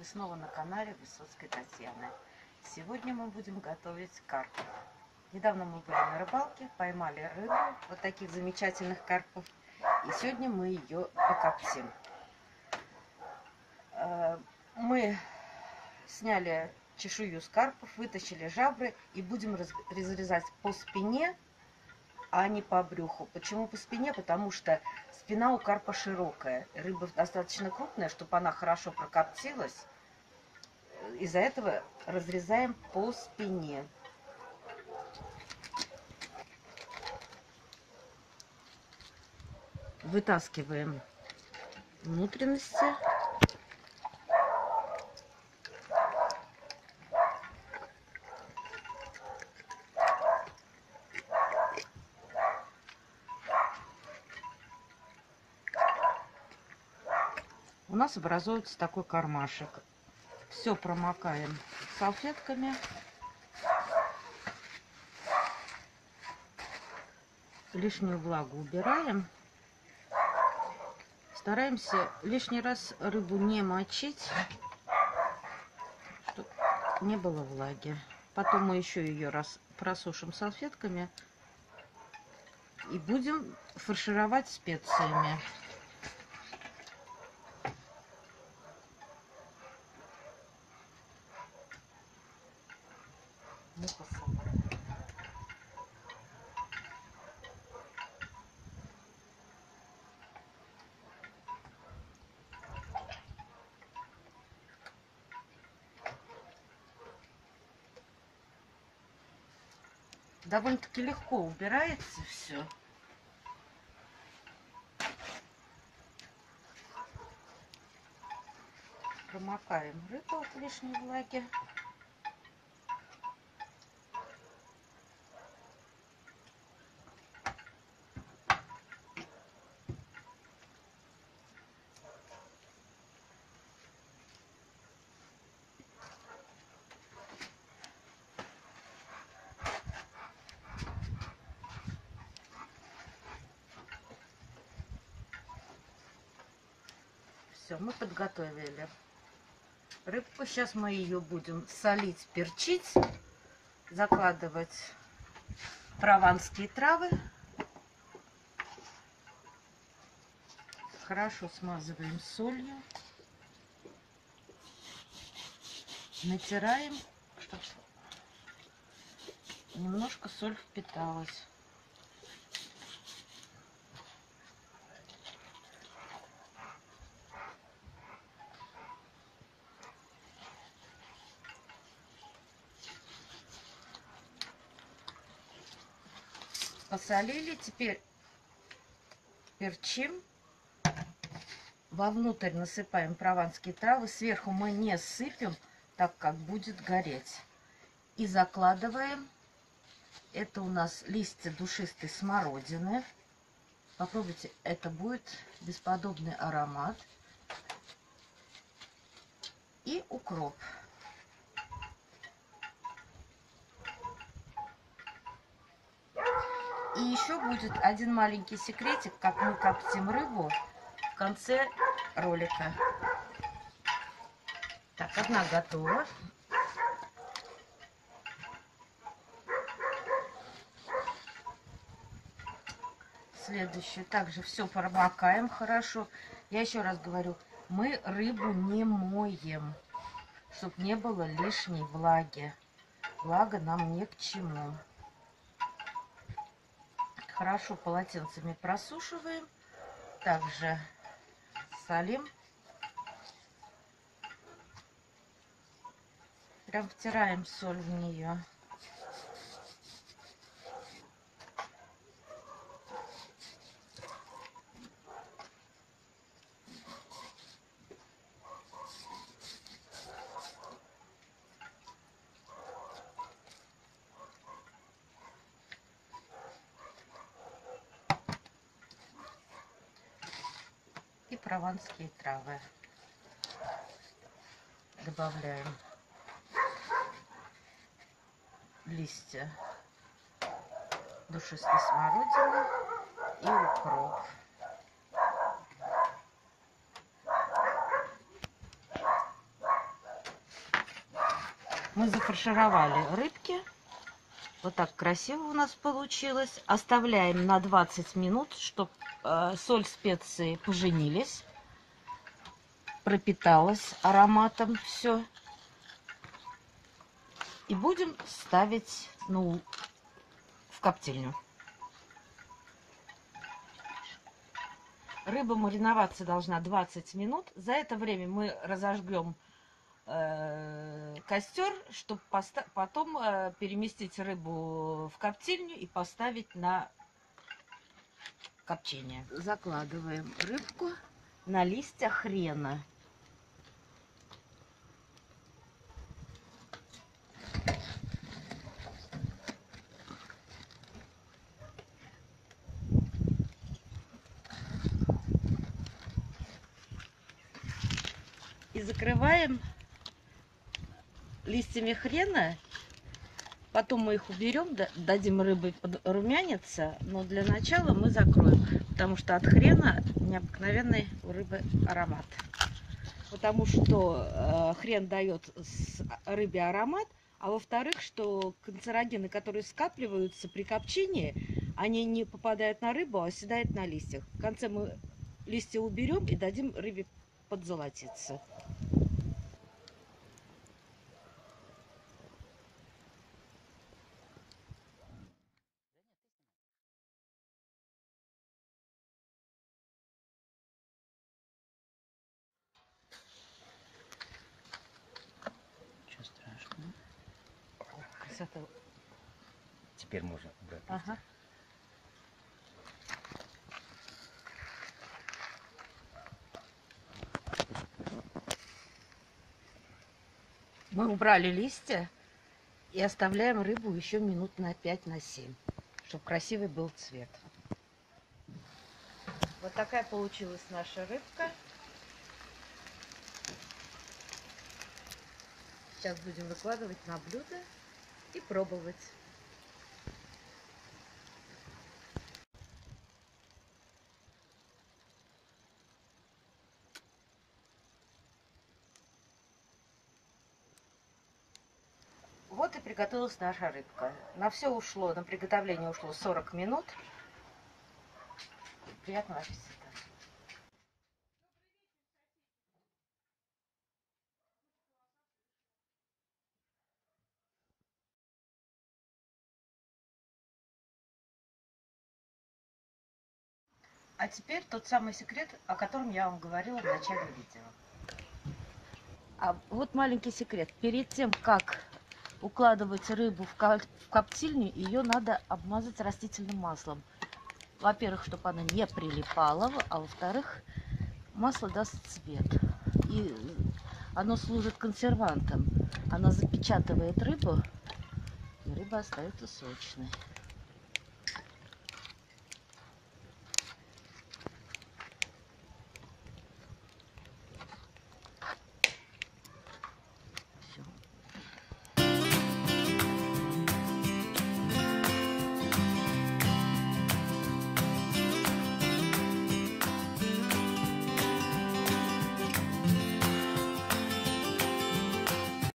Вы снова на канале Высоцкой Татьяны. Сегодня мы будем готовить карпов. Недавно мы были на рыбалке, поймали рыбу, вот таких замечательных карпов. И сегодня мы ее покоптим. Э, мы сняли чешую с карпов, вытащили жабры и будем разрезать по спине, а не по брюху. Почему по спине? Потому что спина у карпа широкая. Рыба достаточно крупная, чтобы она хорошо прокоптилась. Из-за этого разрезаем по спине. Вытаскиваем внутренности. Нас образуется такой кармашек. Все промокаем салфетками. Лишнюю влагу убираем. Стараемся лишний раз рыбу не мочить, чтобы не было влаги. Потом мы еще ее раз просушим салфетками и будем фаршировать специями. Довольно-таки легко убирается все. Промокаем рыбу от лишней влаги. Все, мы подготовили рыбку. Сейчас мы ее будем солить, перчить, закладывать прованские травы. Хорошо смазываем солью. Натираем, чтобы немножко соль впиталась. Посолили. Теперь перчим. Вовнутрь насыпаем прованские травы. Сверху мы не сыпем, так как будет гореть. И закладываем. Это у нас листья душистой смородины. Попробуйте, это будет бесподобный аромат. И укроп. И еще будет один маленький секретик, как мы коптим рыбу в конце ролика. Так, одна готова. Следующую также все промокаем хорошо. Я еще раз говорю, мы рыбу не моем, чтобы не было лишней влаги. Влага нам ни к чему хорошо полотенцами просушиваем. Также солим. Прям втираем соль в нее. и прованские травы. Добавляем листья душистой смородины и укроп. Мы зафаршировали рыбки. Вот так красиво у нас получилось. Оставляем на 20 минут, чтобы соль, специи поженились. Пропиталось ароматом все. И будем ставить ну, в коптильню. Рыба мариноваться должна 20 минут. За это время мы разожгем э, костер, чтобы потом э, переместить рыбу в коптильню и поставить на копчение. Закладываем рыбку на листья хрена. И закрываем листьями хрена. Потом мы их уберем, дадим рыбе румяниться, но для начала мы закроем, потому что от хрена необыкновенный у рыбы аромат. Потому что э, хрен дает рыбе аромат, а во-вторых, что канцерогены, которые скапливаются при копчении, они не попадают на рыбу, а оседают на листьях. В конце мы листья уберем и дадим рыбе подзолотиться. Красота. Теперь можно убрать. Ага. Мы убрали листья и оставляем рыбу еще минут на 5 на 7, чтобы красивый был цвет. Вот такая получилась наша рыбка. Сейчас будем выкладывать на блюдо и пробовать. Вот и приготовилась наша рыбка. На все ушло, на приготовление ушло 40 минут. Приятного аппетита. А теперь тот самый секрет, о котором я вам говорила в начале видео. А вот маленький секрет. Перед тем, как укладывать рыбу в коптильню, ее надо обмазать растительным маслом. Во-первых, чтобы она не прилипала, а во-вторых, масло даст цвет. И оно служит консервантом. Оно запечатывает рыбу, и рыба остается сочной.